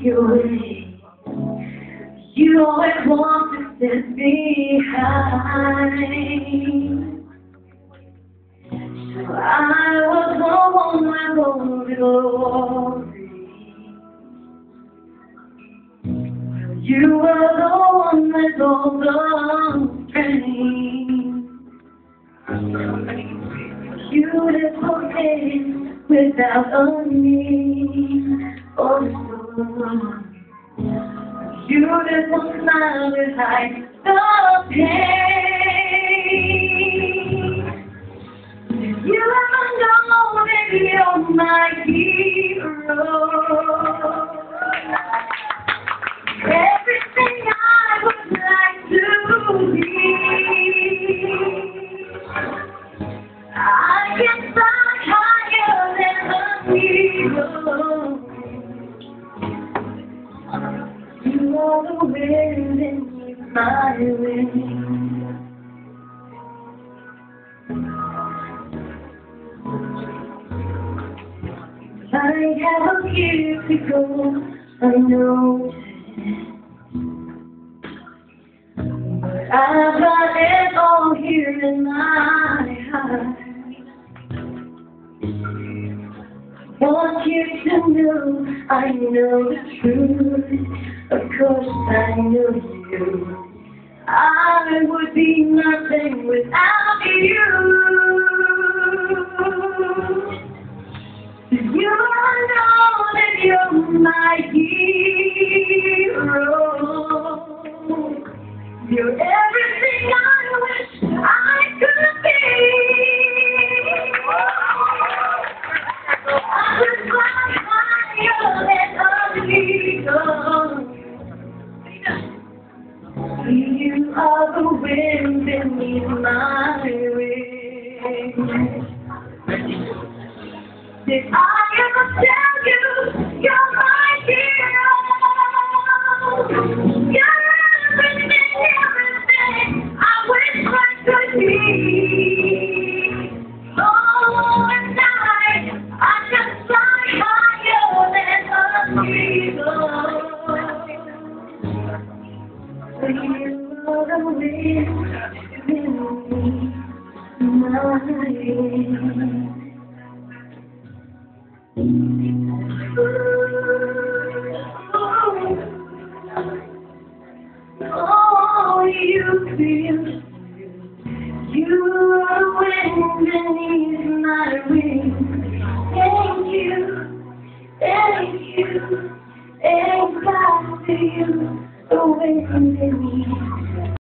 your way. You always want to sit behind. So I was one with all the glory. You were the one with all the strength. Beautiful days without a name. Beautiful smile with hide the pain. You ever know that you're my hero? Everything I would like to be. I can fly higher than the eagle. Are the wind in my wings. I have a few to go, I know. Want you to know I know the truth. Of course I know you. I would be nothing without you. You know that you're my hero. Are the wind beneath my wings. Did I Thank you, thank you, the wind beneath